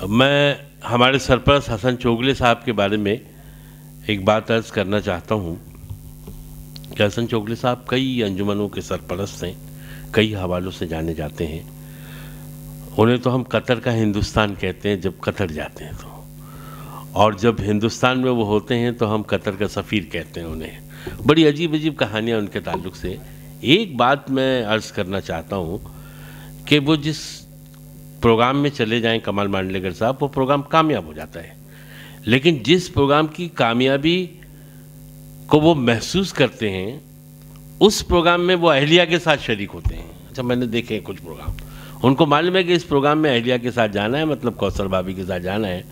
मैं हमारे सरपरस्त हसन चोगले साहब के बारे में एक बात अर्ज़ करना चाहता हूँ कि हसन चोगले साहब कई अंजुमनों के सरपरस्त हैं, कई हवालों से जाने जाते हैं। उन्हें तो हम कतर का हिंदुस्तान कहते हैं, जब कतर जाते हैं तो। और जब हिंदुस्तान में वो होते हैं तो हम कतर का सफ़ीर कहते हैं उन्हें। बड़ी अजीब अजीब कहानियाँ उनके ताल्लुक से। एक बात मैं अर्ज़ करना चाहता हूँ कि वो जिस प्रोग्राम में चले जाएँ कमाल मांडलेकर साहब, वो प्रोग्राम कामयाब हो जाता है। लेकिन जिस प्रोग्राम की कामयाबी को वो महसूस करते हैं, उस प्रोग्राम में वो अहलिया के साथ शरीक होते हैं। अच्छा मैंने देखे हैं कुछ प्रोग्राम। उनको मालूम है कि इस प्रोग्राम में अहलिया के साथ जाना है मतलब कौशल भाभी के साथ जाना है।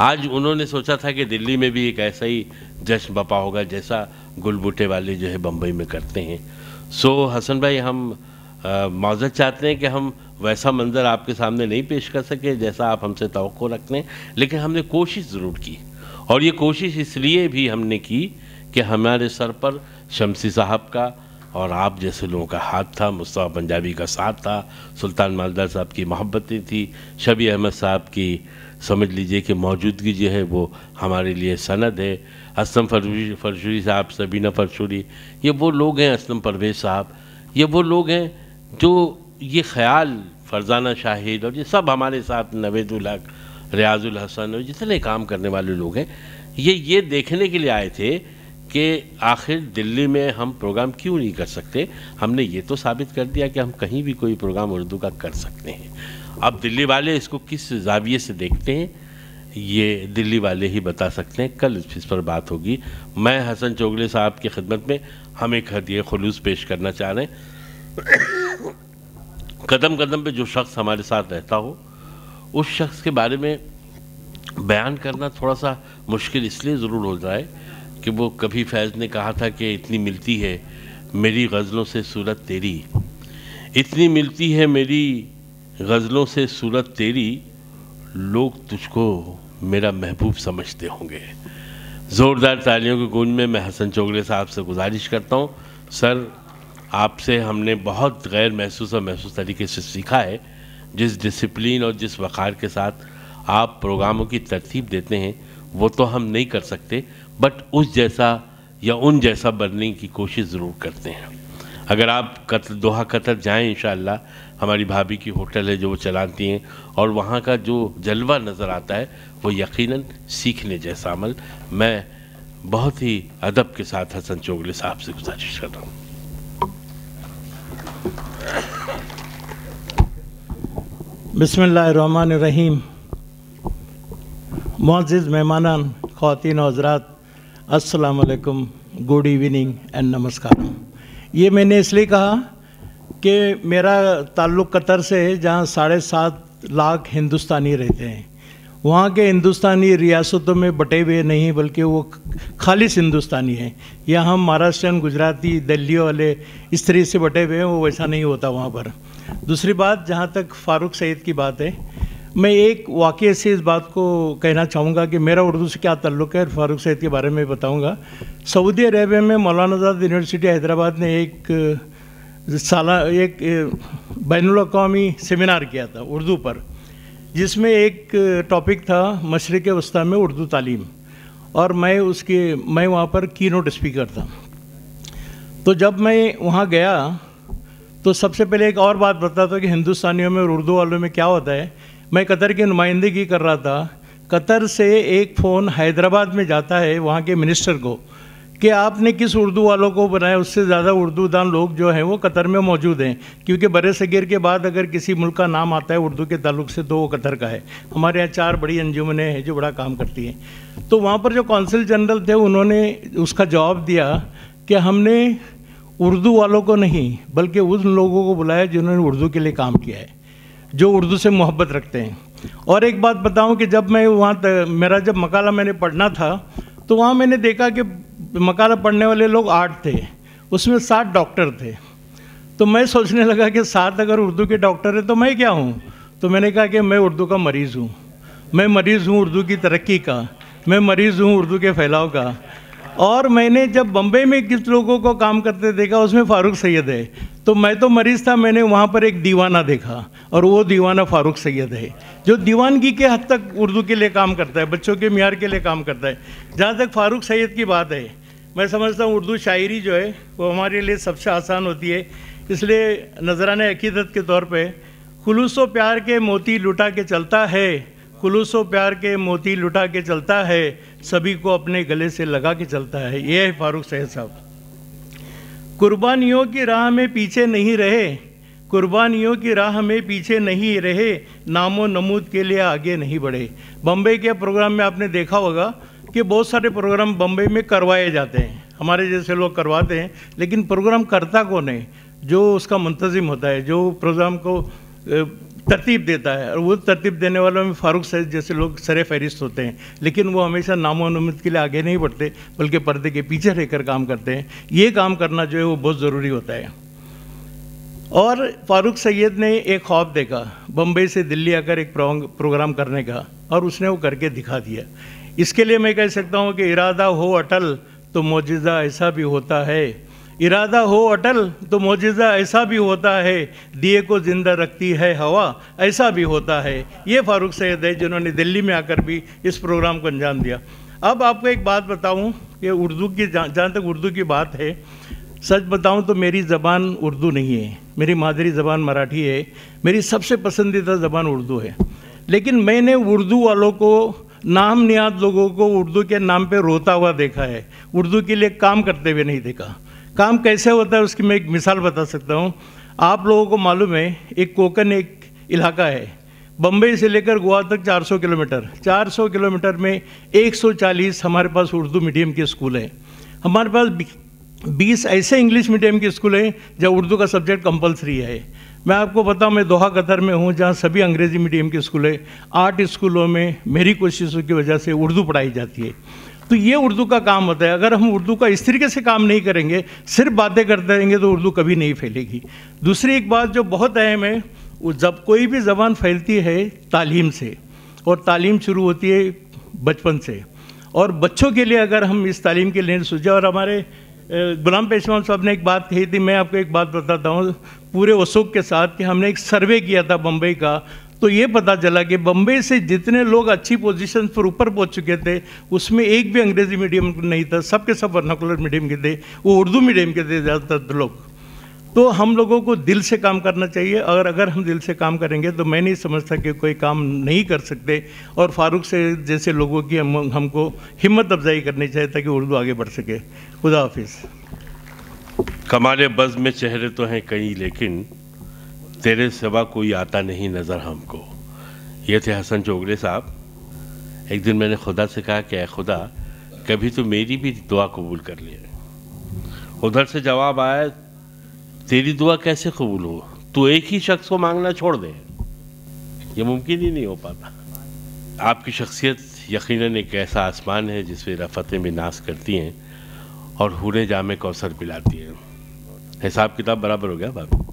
आज उन्होंने सोचा था कि दिल्ली में भी एक ऐसा ही जश्न बपा होगा, जैसा गुलबूटे वाले जो है बम्बई में करते हैं। सो हसन भाई, हम मौजत चाहते हैं कि हम वैसा मंज़र आपके सामने नहीं पेश कर सके जैसा आप हमसे तो रखते हैं लेकिन हमने कोशिश ज़रूर की। और ये कोशिश इसलिए भी हमने की कि हमारे सर पर शमसी साहब का और आप जैसे लोगों का हाथ था, मुस्तफ़ा पंजाबी का साथ था, सुल्तान मालदार साहब की मोहब्बतें थी, शबी अहमद साहब की समझ लीजिए कि मौजूदगी जो है वो हमारे लिए सनद है। असलम फरशुरी फरशुरी साहब, सबीना फरशुरी ये वो लोग हैं असलम परवेज़ साहब। ये वो लोग हैं जो ये ख्याल फरजाना शाहिद और ये सब हमारे साथ नवेदुल हक, रियाजुल हसन और जितने काम करने वाले लोग हैं, ये ये देखने के लिए आए थे कि आखिर दिल्ली में हम प्रोग्राम क्यों नहीं कर सकते? हमने ये तो साबित कर दिया कि हम कहीं भी कोई प्रोग्राम उर्दू का कर सकते हैं। अब दिल्ली वाले इसको किस जाविये से देखते हैं? ये दिल्ली वाले ही बता सकते हैं। कल इस पर बात होगी। मैं हसन चोगले साहब की खिदमत में हम एक हदिय खलूस पेश करना चाह रहे हैं। कदम कदम पे जो शख्स हमारे साथ रहता हो, उस शख्स के बारे में बयान करना थोड़ा सा मुश्किल इसलिए ज़रूर हो जाए कि वो कभी फैज़ ने कहा था कि इतनी मिलती है, मेरी गज़लों से सूरत तेरी। इतनी मिलती है मेरी गज़लों से सूरत तेरी, लोग तुझको मेरा महबूब समझते होंगे। ज़ोरदार तालियों के गूंज में मैं हसन चोगले साहब से गुजारिश करता हूँ। सर आपसे हमने बहुत गैर महसूस और महसूस तरीके से सीखा है। जिस डिसिप्लिन और जिस वक़ार के साथ आप प्रोग्रामों की तरतीब देते हैं, वो तो हम नहीं कर सकते बट उस जैसा या उन जैसा बनने की कोशिश ज़रूर करते हैं। अगर आप कतर दोहा कतर जाएँ इन हमारी भाभी की होटल है जो वो चलाती हैं, और वहाँ का जो जलवा नज़र आता है, वो यकीनन सीखने जैसा अमल। मैं बहुत ही अदब के साथ हसन चोगले साहब से गुजारिश कर रहा हूँ। बिसमीम मोज़ मेहमान ख़वान हजरात असलकम गुड इवनिंग एंड नमस्कार ये मैंने इसलिए कहा कि मेरा ताल्लुक़ कतर से है जहाँ साढ़े सात लाख हिंदुस्तानी रहते हैं। वहाँ के हिंदुस्तानी रियासतों में बटे हुए नहीं, बल्कि वो खालिश हिंदुस्तानी हैं। या हम महाराष्ट्रन गुजराती, दिल्ली वाले इस तरीके से बटे हुए हैं, वो वैसा नहीं होता वहाँ पर। दूसरी बात, जहाँ तक फ़ारूक सईद की बात है, मैं एक वाक़े से इस बात को कहना चाहूँगा कि मेरा उर्दू से क्या ताल्लुक़ है फारूक सैद के बारे में बताऊँगा। सऊदी अरेबिया में मौलाना आज़ाद यूनिवर्सिटी हैदराबाद ने एक, साल, एक बैन अवी सेमिनार किया था उर्दू पर। जिसमें एक टॉपिक था मशरक़ वस्ती में उर्दू तालीम। और मैं उसके, मैं वहाँ पर की नोट स्पीकर था। तो जब मैं वहाँ गया तो सबसे पहले एक और बात बताता था कि हिंदुस्तानियों में और उर्दू वालों में क्या होता है। मैं कतर की नुमाइंदगी कर रहा था। कतर से एक फ़ोन हैदराबाद में जाता है वहाँ के मिनिस्टर को। कि आपने किस उर्दू वालों को बनाया, उससे ज़्यादा उर्दू दान लोग जो हैं वो कतर में मौजूद हैं। क्योंकि बर सगीर के बाद अगर किसी मुल्क का नाम आता है उर्दू के ताल्लुक से तो वो कतर का है। हमारे यहाँ चार बड़ी अंजुमनें हैं जो बड़ा काम करती हैं। तो वहाँ पर जो कौंसिल जनरल थे, उन्होंने उसका जवाब दिया कि हमने उर्दू वालों को नहीं, बल्कि उन लोगों को बुलाया जिन्होंने उर्दू के लिए काम किया है, जो उर्दू से मोहब्बत रखते हैं। और एक बात बताऊँ कि जब मैं वहाँ मेरा जब मकाला मैंने पढ़ना था तो वहाँ मैंने देखा कि मकाला पढ़ने वाले लोग आठ थे, उसमें सात डॉक्टर थे। तो मैं सोचने लगा कि सात अगर उर्दू के डॉक्टर हैं तो मैं क्या हूँ? तो मैंने कहा कि मैं उर्दू का मरीज़ हूँ। मैं मरीज़ हूँ उर्दू की तरक्की का। मैं मरीज़ हूँ उर्दू के फैलाव का। और मैंने जब बम्बई में किस लोगों को काम करते देखा, उसमें फारूक सैयद है। तो मैं तो मरीज़ था, मैंने वहाँ पर एक दीवाना देखा और वो दीवाना फारूक सैयद है, जो दीवानगी के हद तक उर्दू के लिए काम करता है, बच्चों के म्यार के लिए काम करता है। जहाँ तक फारूक सैयद की बात है मैं समझता हूँ उर्दू शायरी जो है, वो हमारे लिए सबसे आसान होती है। इसलिए नजरान अकीदत के तौर पर खुलूस प्यार के मोती लुटा के चलता है, खुलूस प्यार के मोती लुटा के चलता है, सभी को अपने गले से लगा के चलता है। ये है फारूक सैद साहब। कुर्बानियों की राह में पीछे नहीं रहे, कुर्बानियों की राह में पीछे नहीं रहे, नामो नमूद के लिए आगे नहीं बढ़े। बम्बई के प्रोग्राम में आपने देखा होगा कि बहुत सारे प्रोग्राम बम्बई में करवाए जाते हैं। हमारे जैसे लोग करवाते हैं, लेकिन प्रोग्राम करता कौन है? जो उसका मुंतजिम होता है, जो प्रोग्राम को तरतीब देता है। और वो तरतीब देने वालों में फारूक सैद जैसे लोग सरे फहरिस्त होते हैं, लेकिन वो हमेशा नामोनुमित के लिए आगे नहीं बढ़ते, बल्कि पर्दे के पीछे रहकर काम करते हैं। ये काम करना जो है वो बहुत ज़रूरी होता है। और फारूक सैयद ने एक ख्वाब देखा बम्बई से दिल्ली आकर एक प्रोग्राम करने का, और उसने वो करके दिखा दिया। इसके लिए मैं कह सकता हूँ कि इरादा हो अटल तो मोजा ऐसा भी होता है। इरादा हो अटल तो मोजा ऐसा भी होता है, दिए को ज़िंदा रखती है हवा, ऐसा भी होता है। ये फारूक सैद है, जिन्होंने दिल्ली में आकर भी इस प्रोग्राम को अंजाम दिया। अब आपको एक बात बताऊँ कि उर्दू की जहाँ तक उर्दू की बात है, सच बताऊँ तो मेरी ज़बान उर्दू नहीं है। मेरी मादरी ज़बान मराठी है। मेरी सबसे पसंदीदा ज़बान उर्दू है। लेकिन मैंने उर्दू वालों को नाम नियाद लोगों को उर्दू के नाम पे रोता हुआ देखा है। उर्दू के लिए काम करते हुए नहीं देखा। काम कैसे होता है उसकी मैं एक मिसाल बता सकता हूँ। आप लोगों को मालूम है, एक कोकन एक इलाका है। बम्बई से लेकर गोवा तक 400 किलोमीटर। 400 किलोमीटर में 140 हमारे पास उर्दू मीडियम के स्कूल हैं। हमारे पास 20 ऐसे इंग्लिश मीडियम के स्कूल हैं जहाँ उर्दू का सब्जेक्ट कंपलसरी है। मैं आपको बताऊँ, मैं दोहा कतर में हूँ, जहाँ सभी अंग्रेज़ी मीडियम के स्कूल है। आठ स्कूलों में मेरी कोशिशों की वजह से उर्दू पढ़ाई जाती है। तो ये उर्दू का काम होता है। अगर हम उर्दू का इस तरीके से काम नहीं करेंगे, सिर्फ़ बातें करते रहेंगे तो उर्दू कभी नहीं फैलेगी। दूसरी एक बात जो बहुत अहम है, वो जब कोई भी ज़बान फैलती है, तालीम से, और तालीम शुरू होती है बचपन से। और बच्चों के लिए अगर हम इस तालीम के लिए सोचे और हमारे गुलाम पेशवान साहब ने एक बात कही थी, मैं आपको एक बात बताता हूँ, पूरे वसूख के साथ कि हमने एक सर्वे किया था बम्बई का तो ये पता चला कि बम्बई से जितने लोग अच्छी पोजीशन पर ऊपर पहुँच चुके थे, उसमें एक भी अंग्रेज़ी मीडियम नहीं था, सबके सब वर्नाकुलर मीडियम के थे, वो उर्दू मीडियम के थे ज़्यादातर लोग। तो हम लोगों को दिल से काम करना चाहिए। और अगर हम दिल से काम करेंगे तो मैं नहीं समझता कि कोई काम नहीं कर सकते। और फारूक से जैसे लोगों की हम, हमको हिम्मत अफजाई करनी चाहिए ताकि उर्दू आगे बढ़ सके। खुदा हाफिज़। कमाल बज़ में चेहरे तो हैं कई, लेकिन तेरे सिवा कोई आता नहीं नज़र हमको। ये थे हसन चोगले साहब। एक दिन मैंने खुदा से कहा कि खुदा, कभी तो मेरी भी दुआ कबूल कर लिए उधर से जवाब आया तेरी दुआ कैसे कबूल हो तो एक ही शख्स को मांगना छोड़ दे। ये मुमकिन ही नहीं हो पाता। आपकी शख्सियत यकीनन एक ऐसा आसमान है जिसमें रफ़तें भी नाश करती हैं और हुरे जामे कौसर पिलाती हैं। हिसाब किताब बराबर हो गया बाबू